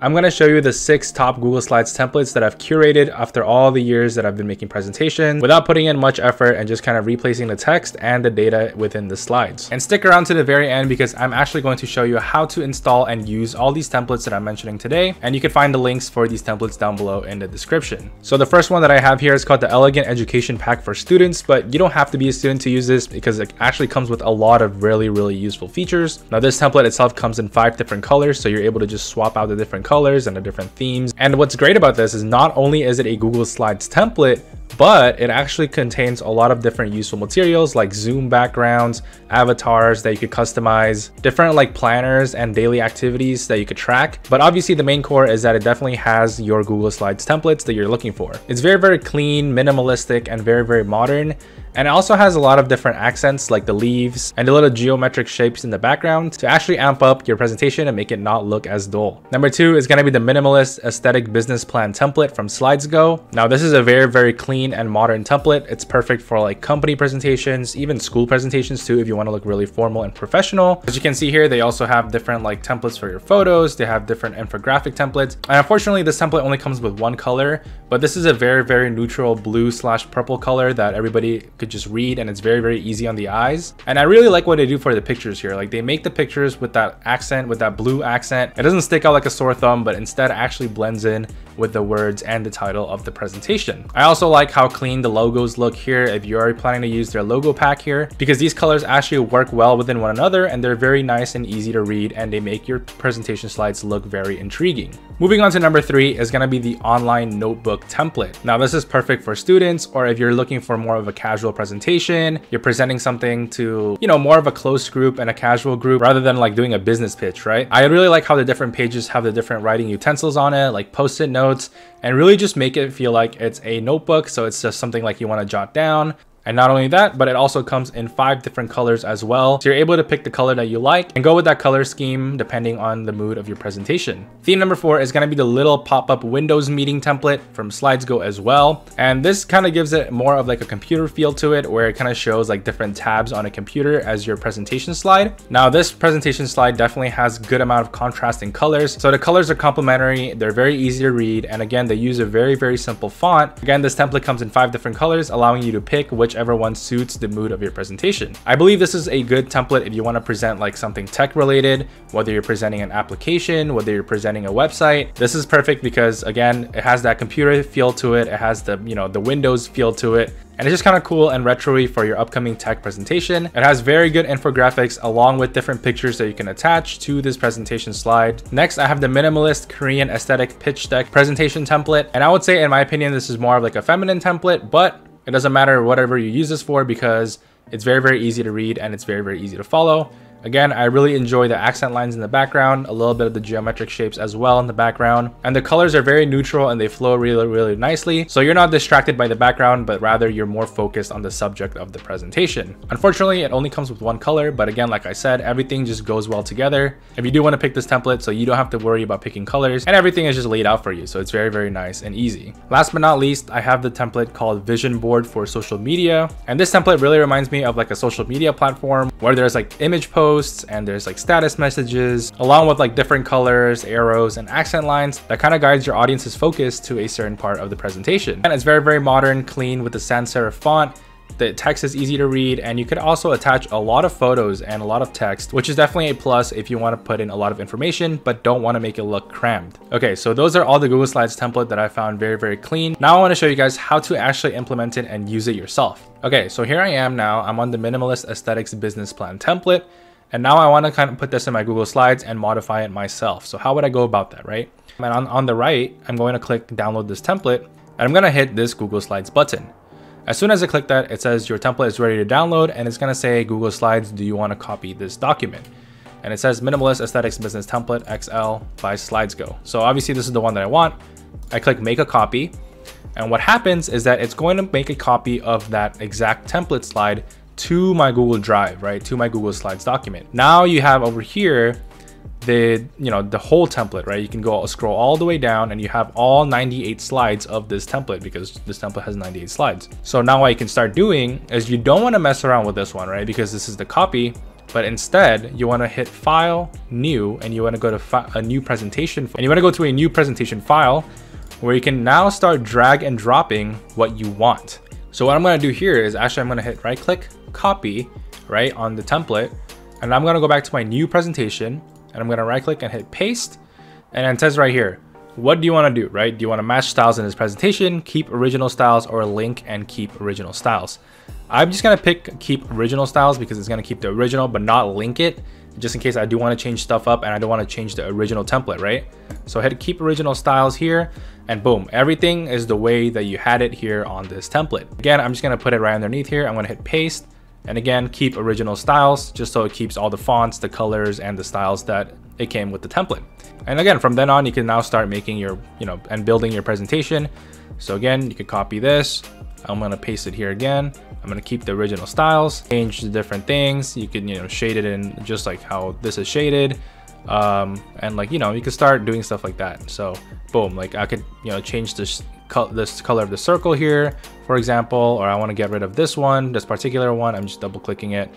I'm going to show you the six top Google Slides templates that I've curated after all the years that I've been making presentations without putting in much effort and just kind of replacing the text and the data within the slides. And stick around to the very end because I'm actually going to show you how to install and use all these templates that I'm mentioning today. And you can find the links for these templates down below in the description. So the first one that I have here is called the Elegant Education Pack for Students, but you don't have to be a student to use this because it actually comes with a lot of really, really useful features. Now this template itself comes in five different colors, so you're able to just swap out the different colors and the different themes. And what's great about this is not only is it a Google Slides template, but it actually contains a lot of different useful materials like Zoom backgrounds, avatars that you could customize, different like planners and daily activities that you could track. But obviously the main core is that it definitely has your Google Slides templates that you're looking for. It's very, very clean, minimalistic, and very, very modern. And it also has a lot of different accents like the leaves and the little geometric shapes in the background to actually amp up your presentation and make it not look as dull. Number two is going to be the minimalist aesthetic business plan template from SlidesGo. Now this is a very, very clean and modern template. It's perfect for like company presentations, even school presentations too, if you want to look really formal and professional. As you can see here, they also have different like templates for your photos. They have different infographic templates. And unfortunately, this template only comes with one color, but this is a very, very neutral blue slash purple color that everybody could could just read and it's very, very easy on the eyes. And I really like what they do for the pictures here. Like they make the pictures with that accent, with that blue accent. It doesn't stick out like a sore thumb, but instead actually blends in with the words and the title of the presentation. I also like how clean the logos look here if you are planning to use their logo pack here because these colors actually work well within one another and they're very nice and easy to read and they make your presentation slides look very intriguing. Moving on to number three is going to be the online notebook template. Now this is perfect for students or if you're looking for more of a casual presentation, you're presenting something to, you know, more of a close group and a casual group rather than like doing a business pitch, right? I really like how the different pages have the different writing utensils on it, like post-it notes, and really just make it feel like it's a notebook. So it's just something like you want to jot down. And not only that, but it also comes in five different colors as well. So you're able to pick the color that you like and go with that color scheme depending on the mood of your presentation. Theme number four is gonna be the little pop-up Windows meeting template from SlidesGo as well. And this kind of gives it more of like a computer feel to it where it kind of shows like different tabs on a computer as your presentation slide. Now this presentation slide definitely has good amount of contrasting colors. So the colors are complementary, they're very easy to read. And again, they use a very, very simple font. Again, this template comes in five different colors, allowing you to pick which whichever one suits the mood of your presentation. I believe this is a good template if you want to present like something tech related, whether you're presenting an application, whether you're presenting a website. This is perfect because again, it has that computer feel to it. It has the, you know, the Windows feel to it. And it's just kind of cool and retro for your upcoming tech presentation. It has very good infographics along with different pictures that you can attach to this presentation slide. Next, I have the minimalist Korean aesthetic pitch deck presentation template. And I would say, in my opinion, this is more of like a feminine template, but it doesn't matter whatever you use this for because it's very, very easy to read and it's very, very easy to follow. Again, I really enjoy the accent lines in the background, a little bit of the geometric shapes as well in the background, and the colors are very neutral and they flow really, really nicely. So you're not distracted by the background, but rather you're more focused on the subject of the presentation. Unfortunately, it only comes with one color, but again, like I said, everything just goes well together. If you do want to pick this template, so you don't have to worry about picking colors, and everything is just laid out for you. So it's very, very nice and easy. Last but not least, I have the template called Vision Board for social media. And this template really reminds me of like a social media platform where there's like image posts, posts and there's like status messages along with like different colors, arrows, and accent lines that kind of guides your audience's focus to a certain part of the presentation. And it's very, very modern, clean with the sans serif font the text is easy to read and you could also attach a lot of photos and a lot of text, which is definitely a plus if you want to put in a lot of information, but don't want to make it look crammed. Okay, so those are all the Google Slides template that I found very, very clean. Now I want to show you guys how to actually implement it and use it yourself. Okay, so here I am now. I'm on the Minimalist Aesthetics Business Plan template. And now I want to kind of put this in my Google Slides and modify it myself. So how would I go about that, right? And on, on the right, I'm going to click download this template and I'm going to hit this Google Slides button. As soon as I click that, it says your template is ready to download and it's going to say Google Slides, do you want to copy this document? And it says Minimalist Aesthetics Business Template XL by SlidesGo. So obviously this is the one that I want. I click make a copy. And what happens is that it's going to make a copy of that exact template slide to my Google Drive, right? To my Google Slides document. Now you have over here the you know the whole template right you can go scroll all the way down and you have all 98 slides of this template because this template has 98 slides so now what you can start doing is you don't want to mess around with this one right because this is the copy but instead you want to hit file new and you want to go to a new presentation and you want to go to a new presentation file where you can now start drag and dropping what you want. So what I'm going to do here is actually I'm going to hit right click copy right on the template and I'm going to go back to my new presentation and I'm going to right click and hit paste and it says right here what do you want to do, right? Do you want to match styles in this presentation, keep original styles, or link and keep original styles? I'm just going to pick keep original styles because it's going to keep the original but not link it just in case I do want to change stuff up and I don't want to change the original template, right? So hit keep original styles here and boom, everything is the way that you had it here on this template. Again, I'm just going to put it right underneath here. I'm going to hit paste and again, keep original styles just so it keeps all the fonts, the colors, and the styles that it came with the template. And again, from then on, you can now start making your, you know, and building your presentation. So again, you can copy this. I'm gonna paste it here again. I'm gonna keep the original styles, change the different things. You can, you know, shade it in just like how this is shaded. Um, and like, you know, you can start doing stuff like that. So boom, like I could, you know, change this, this color of the circle here, for example, or I wanna get rid of this one, this particular one. I'm just double clicking it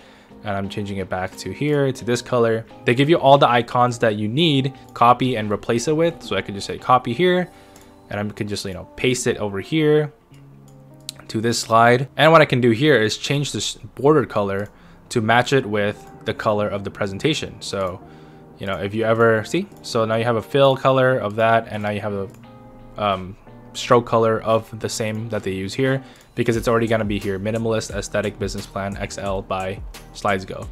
and I'm changing it back to here to this color. They give you all the icons that you need, copy and replace it with. So I could just say copy here and I could just, you know, paste it over here to this slide. And what I can do here is change this border color to match it with the color of the presentation. So, you know, if you ever see, so now you have a fill color of that and now you have a um, stroke color of the same that they use here because it's already going to be here minimalist aesthetic business plan XL by SlidesGo.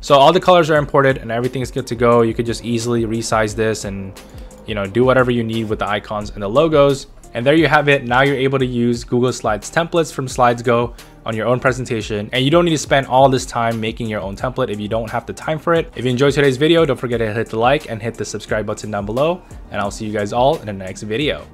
So all the colors are imported and everything is good to go. You could just easily resize this and you know do whatever you need with the icons and the logos. And there you have it. Now you're able to use Google Slides templates from SlidesGo on your own presentation. And you don't need to spend all this time making your own template if you don't have the time for it. If you enjoyed today's video, don't forget to hit the like and hit the subscribe button down below. And I'll see you guys all in the next video.